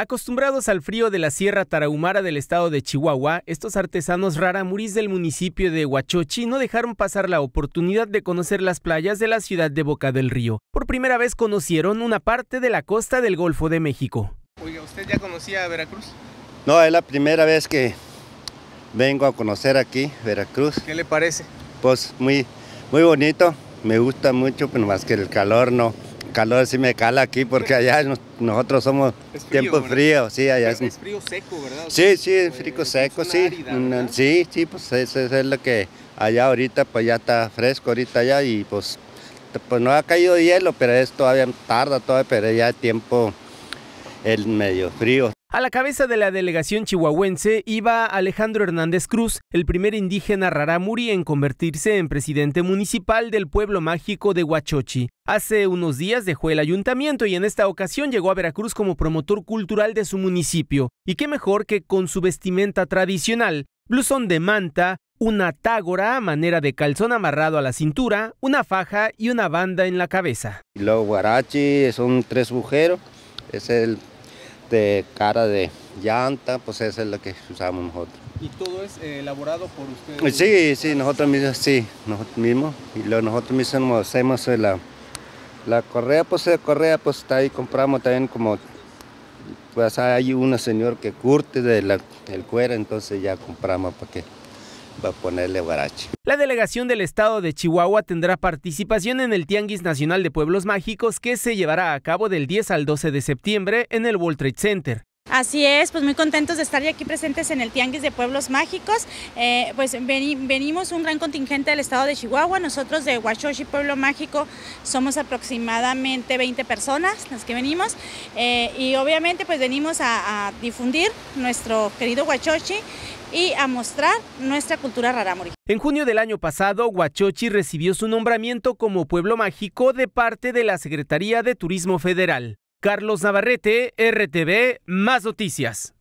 Acostumbrados al frío de la Sierra Tarahumara del estado de Chihuahua, estos artesanos raramuris del municipio de Huachochi no dejaron pasar la oportunidad de conocer las playas de la ciudad de Boca del Río. Por primera vez conocieron una parte de la costa del Golfo de México. Oiga, ¿usted ya conocía Veracruz? No, es la primera vez que vengo a conocer aquí Veracruz. ¿Qué le parece? Pues muy, muy bonito, me gusta mucho, pero más que el calor no calor sí me cala aquí porque allá nosotros somos tiempo frío, sí, allá es, es, frío seco, ¿verdad? Sí, sí, es frío seco, sí. sí, sí, pues eso, es lo que allá ahorita pues ya está fresco ahorita allá y pues, pues no ha caído hielo, pero es todavía tarda todavía, pero ya tiempo el medio frío. A la cabeza de la delegación chihuahuense iba Alejandro Hernández Cruz, el primer indígena rarámuri en convertirse en presidente municipal del pueblo mágico de Huachochi. Hace unos días dejó el ayuntamiento y en esta ocasión llegó a Veracruz como promotor cultural de su municipio. Y qué mejor que con su vestimenta tradicional, blusón de manta, una tágora a manera de calzón amarrado a la cintura, una faja y una banda en la cabeza. Luego guarachi son tres bujeros, es el de cara de llanta, pues eso es lo que usamos nosotros. ¿Y todo es eh, elaborado por ustedes? Sí, sí, nosotros mismos, sí, nosotros mismos. Y luego nosotros mismos hacemos la, la correa, pues la correa, pues está ahí, compramos también como, pues hay una señor que curte del cuero, entonces ya compramos para que ponerle. La delegación del estado de Chihuahua tendrá participación en el Tianguis Nacional de Pueblos Mágicos que se llevará a cabo del 10 al 12 de septiembre en el World Trade Center. Así es, pues muy contentos de estar aquí presentes en el Tianguis de Pueblos Mágicos. Eh, pues venimos un gran contingente del estado de Chihuahua. Nosotros de Huachochi Pueblo Mágico somos aproximadamente 20 personas las que venimos. Eh, y obviamente pues venimos a, difundir nuestro querido Huachochi y a mostrar nuestra cultura rarámuri. En junio del año pasado, Huachochi recibió su nombramiento como pueblo mágico de parte de la Secretaría de Turismo Federal. Carlos Navarrete, RTV, más noticias.